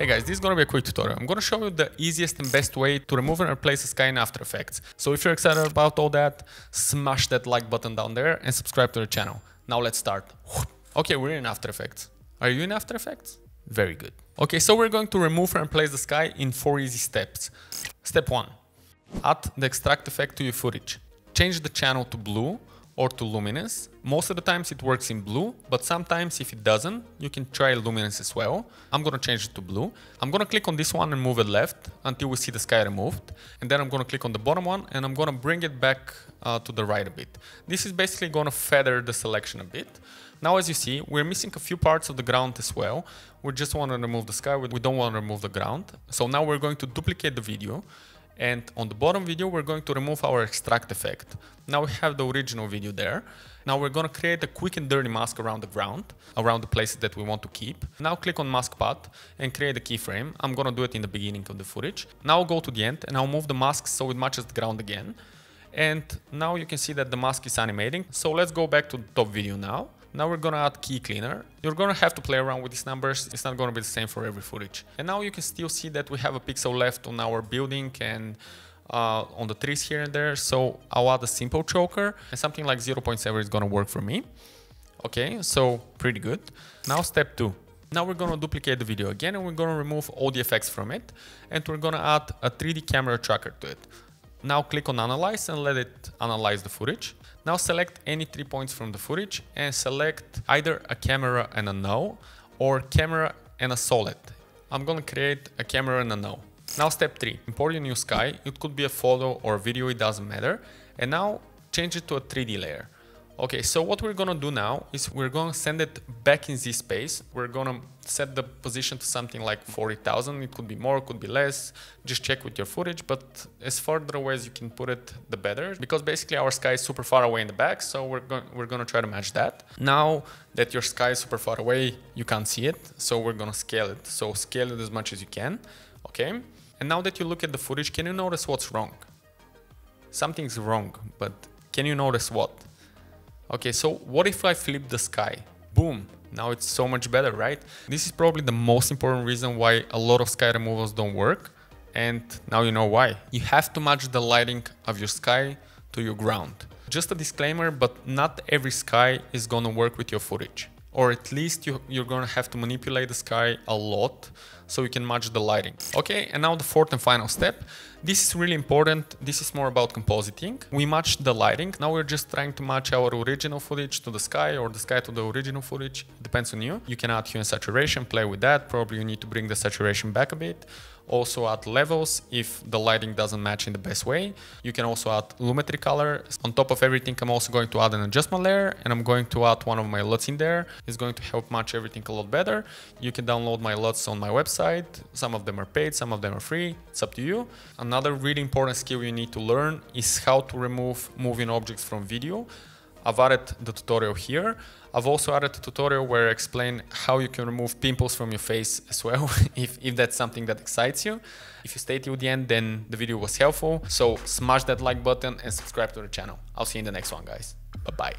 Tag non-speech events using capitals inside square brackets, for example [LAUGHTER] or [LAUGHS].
Hey guys, this is gonna be a quick tutorial. I'm gonna show you the easiest and best way to remove and replace a sky in After Effects. So if you're excited about all that, smash that like button down there and subscribe to the channel. Now let's start. Okay, we're in After Effects. Are you in After Effects? Very good. Okay, so we're going to remove and replace the sky in four easy steps. Step one, add the extract effect to your footage. Change the channel to blue or to luminance. Most of the times it works in blue, but sometimes if it doesn't, you can try luminance as well. I'm gonna change it to blue. I'm gonna click on this one and move it left until we see the sky removed. And then I'm gonna click on the bottom one and I'm gonna bring it back uh, to the right a bit. This is basically gonna feather the selection a bit. Now as you see, we're missing a few parts of the ground as well. We just want to remove the sky, we don't want to remove the ground. So now we're going to duplicate the video and on the bottom video, we're going to remove our extract effect. Now we have the original video there. Now we're going to create a quick and dirty mask around the ground, around the places that we want to keep. Now click on mask path and create a keyframe. I'm going to do it in the beginning of the footage. Now I'll go to the end and I'll move the mask so it matches the ground again. And now you can see that the mask is animating. So let's go back to the top video now. Now we're gonna add key cleaner. You're gonna have to play around with these numbers. It's not gonna be the same for every footage. And now you can still see that we have a pixel left on our building and uh, on the trees here and there. So I'll add a simple choker and something like 0.7 is gonna work for me. Okay, so pretty good. Now step two. Now we're gonna duplicate the video again and we're gonna remove all the effects from it and we're gonna add a 3D camera tracker to it. Now click on analyze and let it analyze the footage. Now select any three points from the footage and select either a camera and a null or camera and a solid. I'm gonna create a camera and a null. Now step 3, import your new sky, it could be a photo or video, it doesn't matter. And now change it to a 3D layer. Okay, so what we're gonna do now is we're gonna send it back in Z space. We're gonna set the position to something like 40,000. It could be more, could be less. Just check with your footage, but as further away as you can put it, the better. Because basically our sky is super far away in the back, so we're, go we're gonna try to match that. Now that your sky is super far away, you can't see it, so we're gonna scale it. So scale it as much as you can, okay? And now that you look at the footage, can you notice what's wrong? Something's wrong, but can you notice what? Okay, so what if I flip the sky? Boom, now it's so much better, right? This is probably the most important reason why a lot of sky removals don't work. And now you know why. You have to match the lighting of your sky to your ground. Just a disclaimer, but not every sky is gonna work with your footage. Or at least you, you're gonna have to manipulate the sky a lot so you can match the lighting. Okay, and now the fourth and final step. This is really important. This is more about compositing. We match the lighting. Now we're just trying to match our original footage to the sky or the sky to the original footage. Depends on you. You can add hue and saturation, play with that. Probably you need to bring the saturation back a bit also add levels if the lighting doesn't match in the best way. You can also add lumetri color. On top of everything, I'm also going to add an adjustment layer and I'm going to add one of my LUTs in there. It's going to help match everything a lot better. You can download my LUTs on my website. Some of them are paid, some of them are free. It's up to you. Another really important skill you need to learn is how to remove moving objects from video. I've added the tutorial here. I've also added a tutorial where I explain how you can remove pimples from your face as well, [LAUGHS] if, if that's something that excites you. If you stay till the end, then the video was helpful. So smash that like button and subscribe to the channel. I'll see you in the next one, guys. Bye-bye.